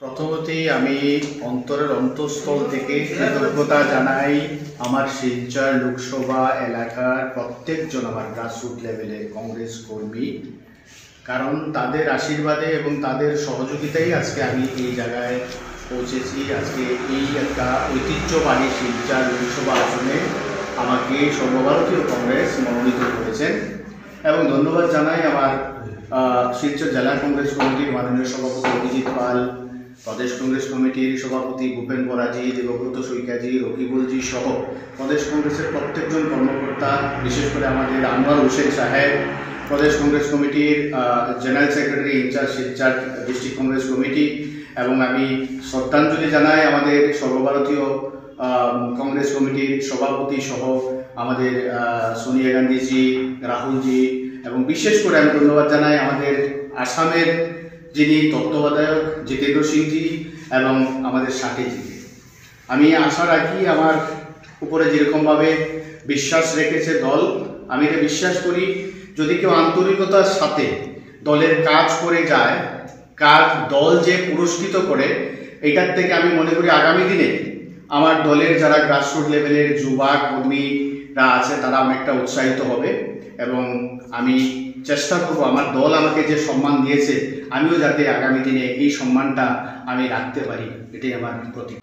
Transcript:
প্রথমতেই আমি অন্তরের অন্তঃস্থল থেকে কৃতজ্ঞতা জানাই আমার শিলচর লোকসভা এলাকার প্রত্যেকজন আমার গ্রাসরুট লেভেলের কংগ্রেস কর্মী। কারণ তাদের আশীর্বাদে এবং তাদের সহযোগিতাই আজকে আমি এই জায়গায় পৌঁছেছি। আজকে এই একটা ঐতিহ্যবাহী শিলচর লোকসভা আসনে আমাকে সর্বভারতীয় কংগ্রেস মনোনীত করেছেন। এবং ধন্যবাদ জানাই আমার শিলচর জেলা কংগ্রেস কমিটির মাননীয় সভাপতি অভিজিৎ পাল প্রদেশ কংগ্রেস কমিটির সভাপতি ভূপেন বরাজি, দেবব্রত সৈকাজি রকিবুলজি সহ প্রদেশ কংগ্রেসের প্রত্যেকজন কর্মকর্তা, বিশেষ করে আমাদের আনোয়ার হোসেন সাহেব, প্রদেশ কংগ্রেস কমিটির general secretary in charge Silchar district Congress committee এবং আমি শ্রদ্ধাঞ্জলি জানাই আমাদের সর্বভারতীয় কংগ্রেস কমিটির সভাপতি সহ আমাদের সোনিয়া গান্ধীজি, রাহুলজি এবং বিশেষ করে আমি ধন্যবাদ জানাই আমাদের আসামের যিনি তত্ত্বাবধায়ক জিতেন্দ্র সিংজি এবং আমাদের সাথীজিকে আমি আশা রাখি আমার উপরে যেরকমভাবে বিশ্বাস রেখেছে দল, আমি এটা বিশ্বাস করি, যদি কেউ আন্তরিকতার সাথে দলের কাজ করে যায়, কাজ, দল যে পুরস্কৃত করে, এটার থেকে আমি মনে করি আগামী দিনে আমার দলের যারা গ্রাসরুট লেভেলের যুবা কর্মীরা আছে, তারা অনেকটা উৎসাহিত হবে এবং আমি চেষ্টা করব, আমার দল আমাকে যে সম্মান দিয়েছে, আমিও যাতে আগামী দিনে এই সম্মানটা আমি রাখতে পারি, এটাই আমার প্রতীক।